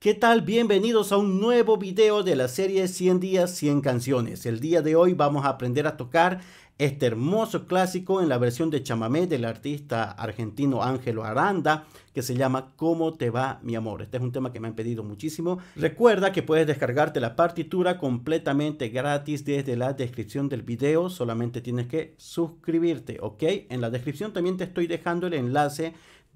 ¿Qué tal? Bienvenidos a un nuevo video de la serie 100 días, 100 canciones. El día de hoy vamos a aprender a tocar este hermoso clásico en la versión de chamamé del artista argentino Ángelo Aranda que se llama ¿Cómo te va mi amor? Este es un tema que me han pedido muchísimo. Recuerda que puedes descargarte la partitura completamente gratis desde la descripción del video. Solamente tienes que suscribirte, ¿ok? En la descripción también te estoy dejando el enlace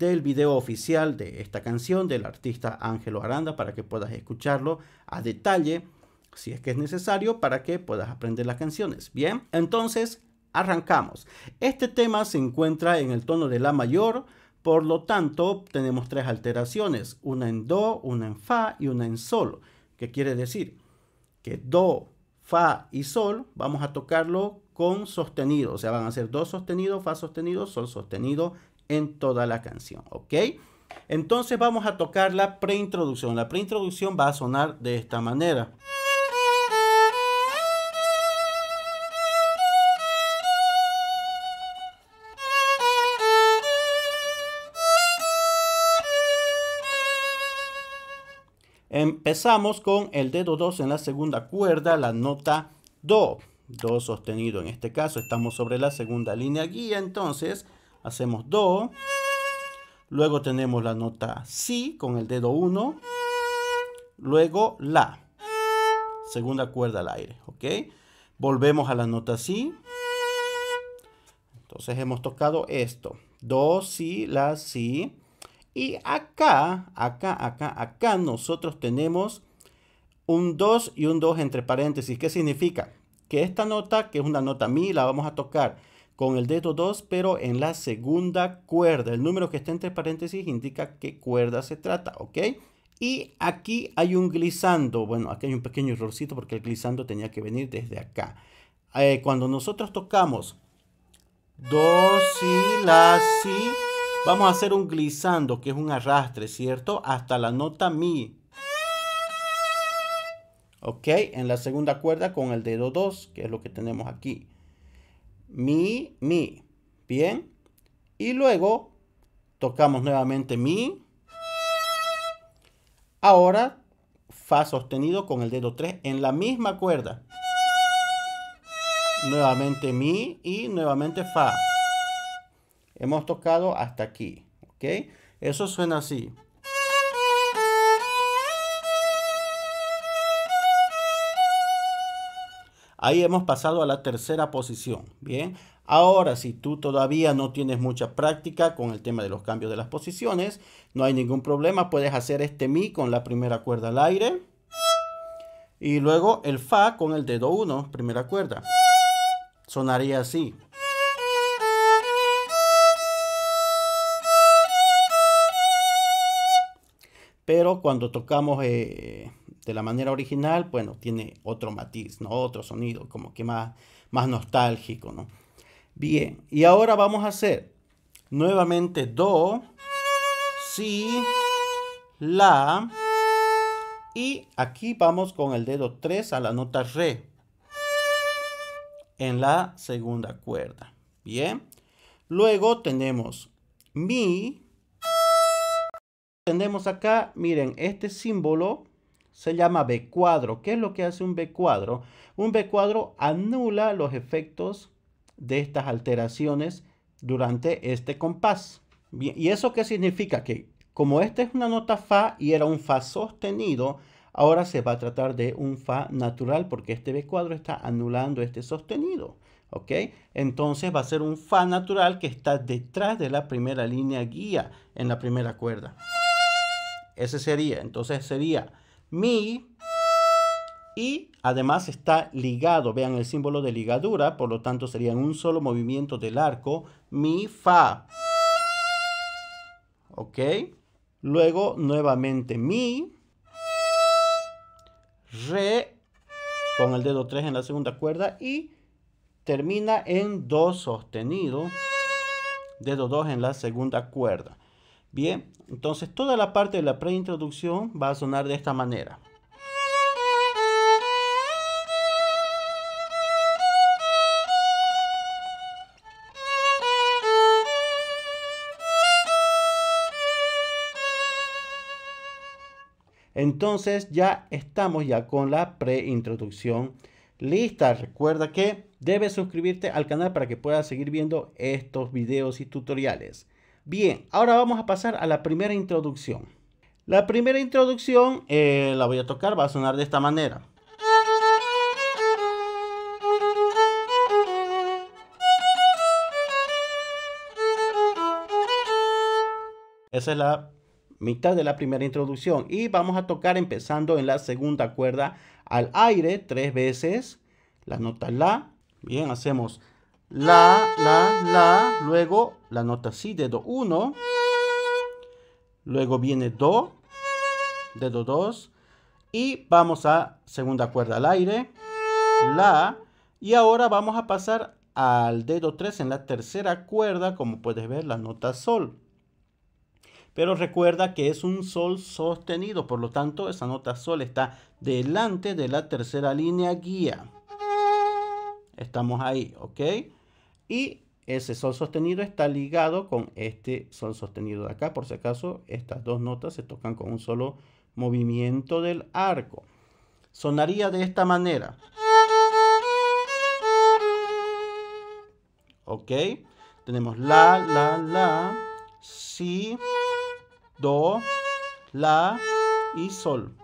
del video oficial de esta canción del artista Ángelo Aranda para que puedas escucharlo a detalle si es que es necesario para que puedas aprender las canciones. Bien, entonces arrancamos. Este tema se encuentra en el tono de la mayor, por lo tanto tenemos tres alteraciones, una en do, una en fa y una en sol. ¿Qué quiere decir? Que do, fa y sol vamos a tocarlo con sostenido, o sea, van a ser do sostenido, fa sostenido, sol sostenido, en toda la canción, ¿ok? Entonces vamos a tocar la preintroducción. La preintroducción va a sonar de esta manera. Empezamos con el dedo 2 en la segunda cuerda, la nota Do. Do sostenido en este caso, estamos sobre la segunda línea guía, entonces hacemos Do, luego tenemos la nota Si con el dedo 1, luego La, segunda cuerda al aire, ¿ok? Volvemos a la nota Si, entonces hemos tocado esto, Do, Si, La, Si, y acá, acá, acá, acá nosotros tenemos un 2 y un 2 entre paréntesis. ¿Qué significa? Que esta nota, que es una nota Mi, la vamos a tocar con el dedo 2, pero en la segunda cuerda. El número que está entre paréntesis indica qué cuerda se trata, ¿ok? Y aquí hay un glissando. Bueno, aquí hay un pequeño errorcito porque el glissando tenía que venir desde acá. Eh, cuando nosotros tocamos do, si, la, si, vamos a hacer un glissando, que es un arrastre, ¿cierto? Hasta la nota mi. ¿Ok? En la segunda cuerda con el dedo 2, que es lo que tenemos aquí mi, mi. Bien. Y luego tocamos nuevamente mi. Ahora fa sostenido con el dedo 3 en la misma cuerda. Nuevamente mi y nuevamente fa. Hemos tocado hasta aquí. ¿Ok? Eso suena así. Ahí hemos pasado a la tercera posición. Bien, ahora si tú todavía no tienes mucha práctica con el tema de los cambios de las posiciones, no hay ningún problema. Puedes hacer este mi con la primera cuerda al aire. Y luego el fa con el dedo 1, primera cuerda. Sonaría así. Pero cuando tocamos eh, de la manera original, bueno, tiene otro matiz, ¿no? Otro sonido, como que más, más nostálgico, ¿no? Bien, y ahora vamos a hacer nuevamente Do, Si, La, y aquí vamos con el dedo 3 a la nota Re en la segunda cuerda. Bien, luego tenemos Mi, tenemos acá, miren, este símbolo se llama B cuadro. ¿Qué es lo que hace un B cuadro? Un B cuadro anula los efectos de estas alteraciones durante este compás. ¿y eso qué significa? Que como esta es una nota Fa y era un Fa sostenido, ahora se va a tratar de un Fa natural porque este B cuadro está anulando este sostenido. ¿Ok? Entonces va a ser un Fa natural que está detrás de la primera línea guía en la primera cuerda. Ese sería, entonces sería mi y además está ligado, vean el símbolo de ligadura, por lo tanto sería en un solo movimiento del arco, mi, fa. ¿Ok? Luego nuevamente mi, re, con el dedo 3 en la segunda cuerda y termina en do sostenido, dedo 2 en la segunda cuerda. Bien, entonces toda la parte de la preintroducción va a sonar de esta manera. Entonces ya estamos ya con la preintroducción lista. Recuerda que debes suscribirte al canal para que puedas seguir viendo estos videos y tutoriales. Bien, ahora vamos a pasar a la primera introducción. La primera introducción eh, la voy a tocar, va a sonar de esta manera. Esa es la mitad de la primera introducción. Y vamos a tocar empezando en la segunda cuerda al aire tres veces. La nota La. Bien, hacemos La, La, La. Luego la nota Si, dedo 1. Luego viene Do, dedo 2. Y vamos a segunda cuerda al aire. La. Y ahora vamos a pasar al dedo 3 en la tercera cuerda, como puedes ver, la nota Sol. Pero recuerda que es un sol sostenido, por lo tanto esa nota sol está delante de la tercera línea guía. Estamos ahí, ¿ok? Y ese sol sostenido está ligado con este sol sostenido de acá. Por si acaso, estas dos notas se tocan con un solo movimiento del arco. Sonaría de esta manera. ¿Ok? Tenemos la, la, la, si, do, la y sol.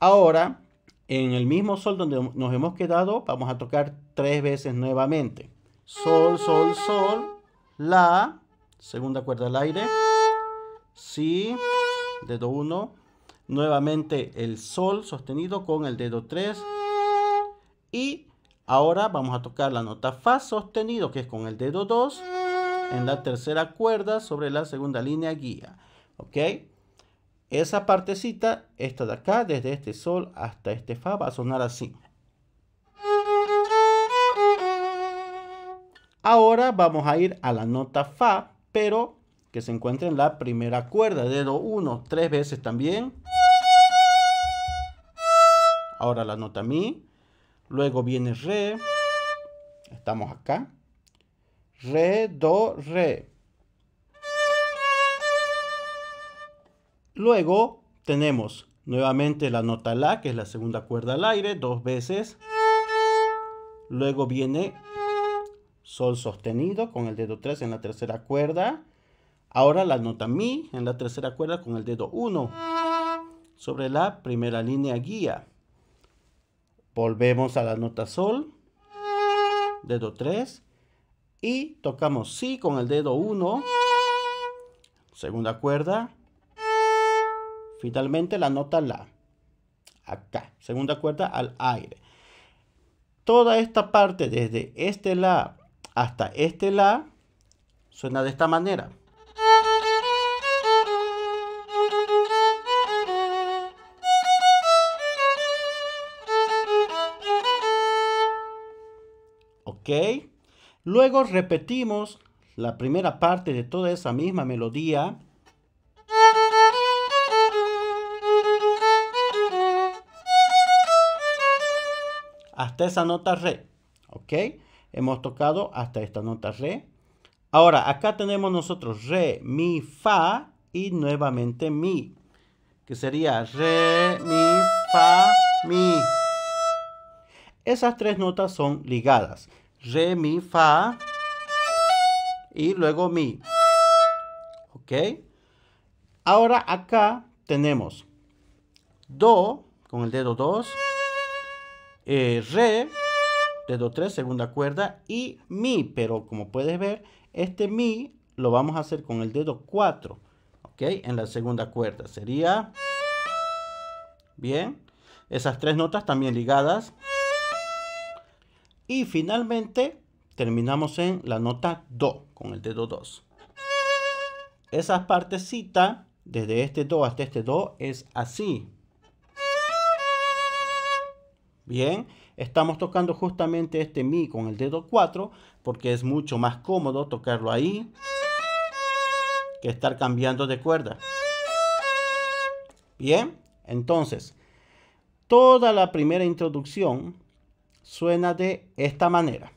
Ahora, en el mismo sol donde nos hemos quedado, vamos a tocar tres veces nuevamente. Sol, sol, sol, la, segunda cuerda al aire, si, dedo 1, nuevamente el sol sostenido con el dedo 3 y ahora vamos a tocar la nota fa sostenido que es con el dedo 2 en la tercera cuerda sobre la segunda línea guía. ¿Ok? Esa partecita, esta de acá, desde este sol hasta este fa, va a sonar así. Ahora vamos a ir a la nota fa, pero que se encuentra en la primera cuerda, dedo 1, tres veces también. Ahora la nota mi, luego viene re, estamos acá, re, do, re. Luego tenemos nuevamente la nota la, que es la segunda cuerda al aire, dos veces. Luego viene sol sostenido con el dedo 3 en la tercera cuerda. Ahora la nota mi en la tercera cuerda con el dedo 1 sobre la primera línea guía. Volvemos a la nota sol, dedo 3 y tocamos si con el dedo 1, segunda cuerda, finalmente la nota la, acá, segunda cuerda al aire. Toda esta parte desde este la hasta este la suena de esta manera. ¿Ok? Luego repetimos la primera parte de toda esa misma melodía. Hasta esa nota re. ¿Ok? Hemos tocado hasta esta nota re. Ahora, acá tenemos nosotros re, mi, fa y nuevamente mi. Que sería re, mi, fa, mi. Esas tres notas son ligadas re, mi, fa y luego mi. ¿Ok? Ahora acá tenemos do con el dedo 2, eh, re, dedo 3, segunda cuerda y mi, pero como puedes ver, este mi lo vamos a hacer con el dedo 4, ¿ok? En la segunda cuerda sería, bien, esas tres notas también ligadas. Y finalmente terminamos en la nota Do con el dedo 2. Esa partecita desde este Do hasta este Do es así. Bien, estamos tocando justamente este Mi con el dedo 4 porque es mucho más cómodo tocarlo ahí que estar cambiando de cuerda. Bien, entonces, toda la primera introducción suena de esta manera.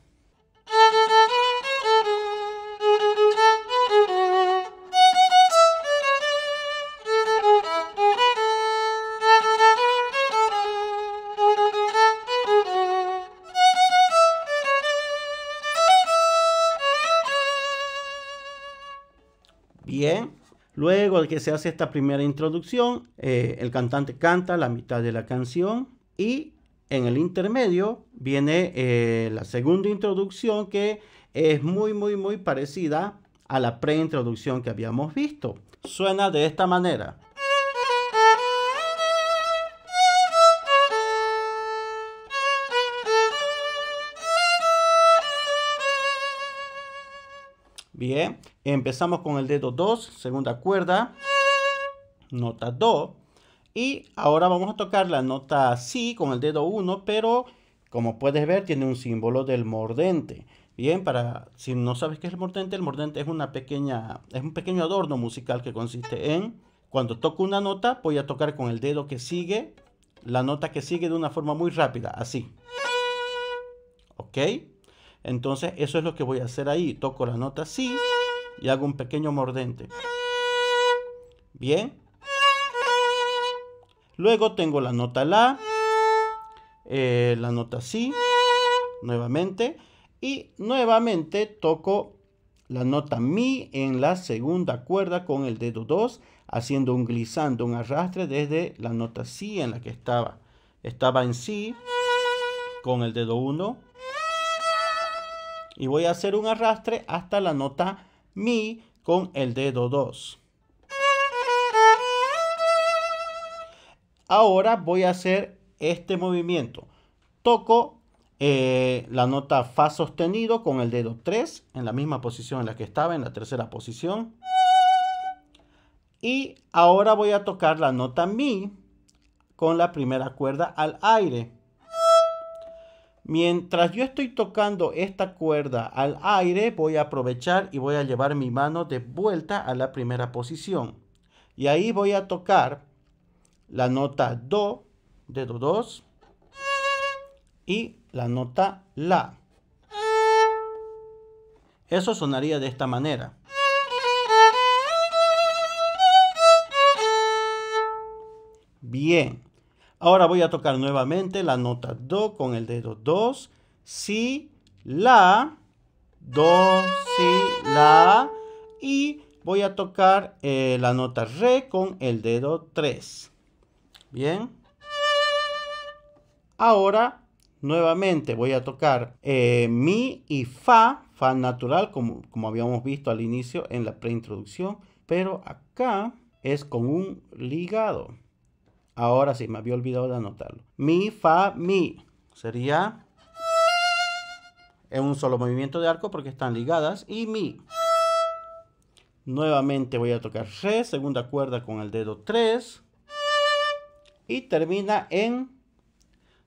Bien, luego de que se hace esta primera introducción, eh, el cantante canta la mitad de la canción y en el intermedio viene eh, la segunda introducción que es muy, muy, muy parecida a la preintroducción que habíamos visto. Suena de esta manera. Bien, empezamos con el dedo 2, segunda cuerda, nota Do. Y ahora vamos a tocar la nota Si con el dedo 1, pero como puedes ver tiene un símbolo del mordente. Bien, para si no sabes qué es el mordente, el mordente es una pequeña, es un pequeño adorno musical que consiste en cuando toco una nota, voy a tocar con el dedo que sigue, la nota que sigue de una forma muy rápida, así. ¿Ok? Entonces eso es lo que voy a hacer ahí. Toco la nota Si y hago un pequeño mordente. Bien. Luego tengo la nota La, eh, la nota Si, nuevamente. Y nuevamente toco la nota Mi en la segunda cuerda con el dedo 2, haciendo un glissando, un arrastre desde la nota Si en la que estaba. Estaba en Si con el dedo 1 y voy a hacer un arrastre hasta la nota Mi con el dedo 2. Ahora voy a hacer este movimiento. Toco eh, la nota Fa sostenido con el dedo 3 en la misma posición en la que estaba, en la tercera posición. Y ahora voy a tocar la nota Mi con la primera cuerda al aire. Mientras yo estoy tocando esta cuerda al aire, voy a aprovechar y voy a llevar mi mano de vuelta a la primera posición. Y ahí voy a tocar la nota Do, dedo 2, y la nota La. Eso sonaría de esta manera. Bien. Ahora voy a tocar nuevamente la nota Do con el dedo 2, Si, La, Do, Si, La. Y voy a tocar eh, la nota Re con el dedo 3. Bien. Ahora nuevamente voy a tocar eh, Mi y Fa, Fa natural, como, como habíamos visto al inicio en la preintroducción. Pero acá es con un ligado. Ahora sí, me había olvidado de anotarlo. Mi, fa, mi. Sería en un solo movimiento de arco porque están ligadas. Y mi. Nuevamente voy a tocar re, segunda cuerda con el dedo 3. Y termina en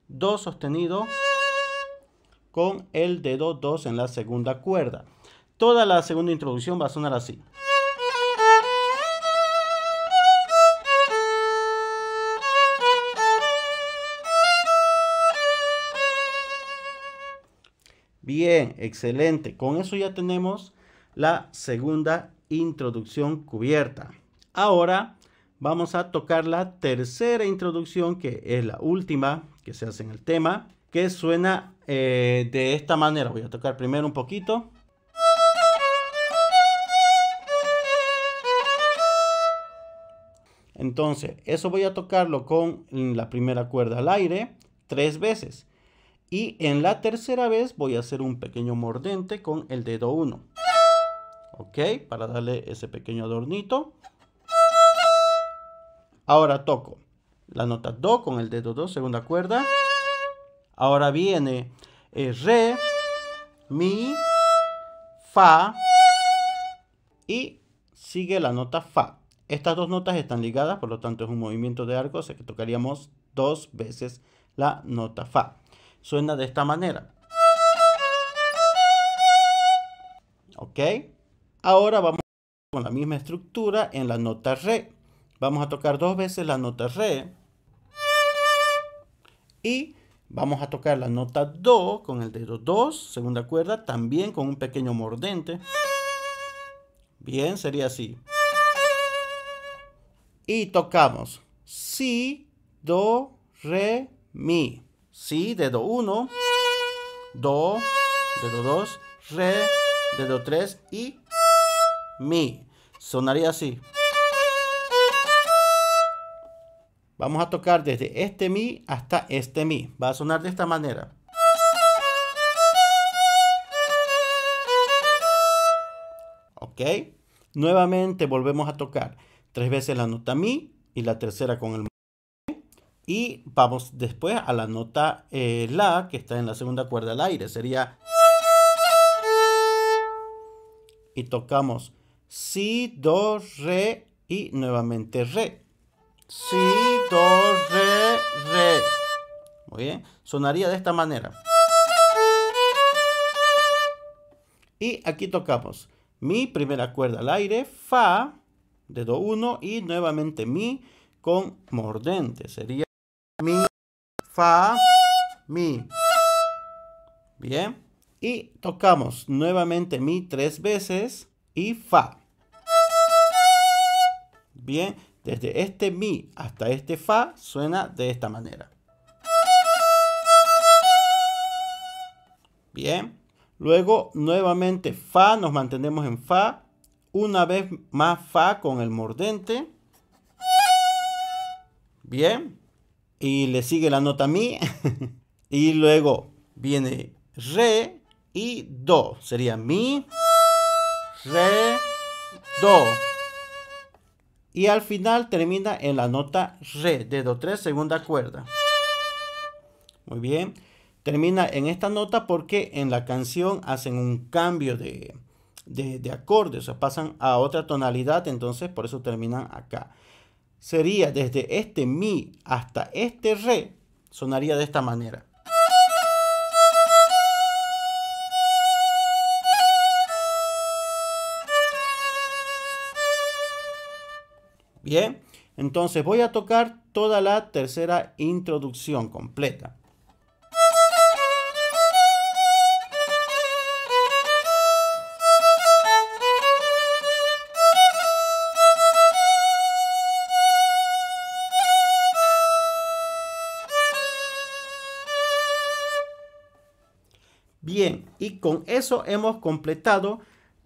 do sostenido con el dedo 2 en la segunda cuerda. Toda la segunda introducción va a sonar así. Bien, excelente. Con eso ya tenemos la segunda introducción cubierta. Ahora vamos a tocar la tercera introducción, que es la última que se hace en el tema, que suena eh, de esta manera. Voy a tocar primero un poquito. Entonces, eso voy a tocarlo con la primera cuerda al aire tres veces. Y en la tercera vez voy a hacer un pequeño mordente con el dedo 1. ¿Ok? Para darle ese pequeño adornito. Ahora toco la nota Do con el dedo 2, segunda cuerda. Ahora viene eh, Re, Mi, Fa y sigue la nota Fa. Estas dos notas están ligadas, por lo tanto es un movimiento de arco, o sea que tocaríamos dos veces la nota Fa. Suena de esta manera. ¿Ok? Ahora vamos con la misma estructura en la nota Re. Vamos a tocar dos veces la nota Re. Y vamos a tocar la nota Do con el dedo 2, segunda cuerda, también con un pequeño mordente. Bien, sería así. Y tocamos Si, Do, Re, Mi. Si, dedo 1, Do, dedo 2, Re, dedo 3 y Mi. sonaría así. Vamos a tocar desde este mi hasta este mi. Va a sonar de esta manera. ¿Ok? Nuevamente volvemos a tocar tres veces la nota mi y la tercera con el y vamos después a la nota eh, La, que está en la segunda cuerda al aire. Sería... Y tocamos Si, Do, Re y nuevamente Re. Si, Do, Re, Re. Muy bien. Sonaría de esta manera. Y aquí tocamos Mi, primera cuerda al aire, Fa, dedo 1 y nuevamente Mi con mordente. Sería mi, fa, mi. Bien. Y tocamos nuevamente mi tres veces y fa. Bien. Desde este mi hasta este fa suena de esta manera. Bien. Luego nuevamente fa, nos mantenemos en fa. Una vez más fa con el mordente. Bien y le sigue la nota mi y luego viene re y do. Sería mi, re, do. Y al final termina en la nota re, dedo 3, segunda cuerda. Muy bien. Termina en esta nota porque en la canción hacen un cambio de, de, de acordes, o sea, pasan a otra tonalidad, entonces por eso terminan acá sería desde este mi hasta este re, sonaría de esta manera. Bien, entonces voy a tocar toda la tercera introducción completa. Y con eso hemos completado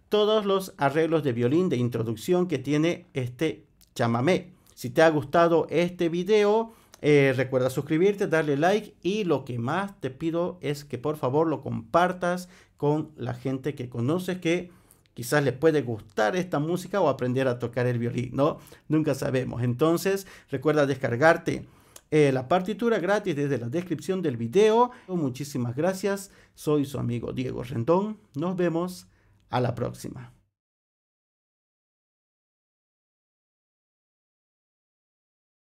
todos los arreglos de violín de introducción que tiene este chamamé. Si te ha gustado este video, eh, recuerda suscribirte, darle like y lo que más te pido es que por favor lo compartas con la gente que conoces que quizás le puede gustar esta música o aprender a tocar el violín, ¿no? Nunca sabemos. Entonces, recuerda descargarte eh, la partitura gratis desde la descripción del video. Muchísimas gracias. Soy su amigo Diego Rendón. Nos vemos a la próxima.